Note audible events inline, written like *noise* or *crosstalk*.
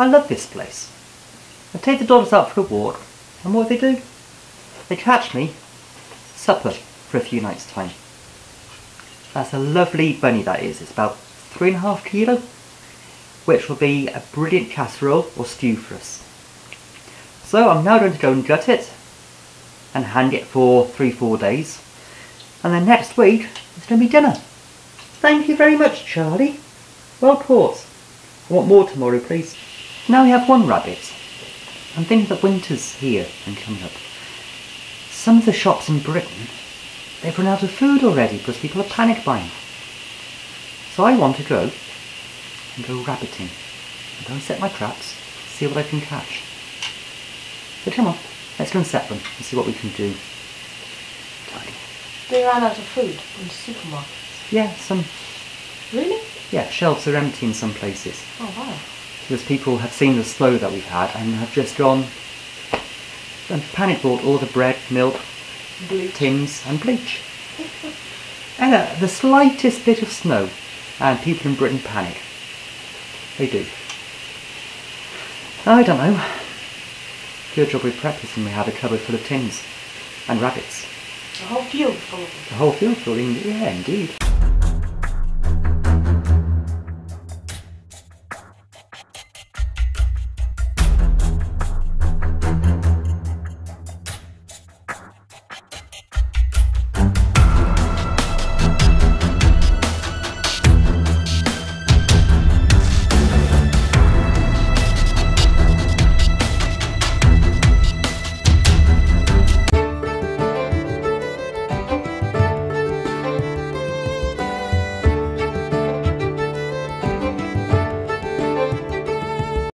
I love this place. I take the dogs out for a walk, and what do they do? They catch me supper for a few nights' time. That's a lovely bunny that is. It's about three and a half kilo, which will be a brilliant casserole or stew for us. So I'm now going to go and gut it and hang it for three, four days. And then next week, it's going to be dinner. Thank you very much, Charlie. Well caught. I want more tomorrow, please. Now we have one rabbit. I'm thinking that winter's here and coming up. Some of the shops in Britain, they've run out of food already because people are panic buying. So I want to go and go rabbiting. And go and set my traps, see what I can catch. So come on, let's go and set them and see what we can do. They ran out of food in the supermarket. Yeah, some, Really? yeah, shelves are empty in some places. Oh wow. Because people have seen the slow that we've had and have just gone and panic bought all the bread, milk, Bleach. tins and bleach. *laughs* and uh, the slightest bit of snow and people in Britain panic. They do. I don't know. Good job we prepped and we had a cupboard full of tins and rabbits. The whole field full of them. The whole field full, in- yeah, indeed.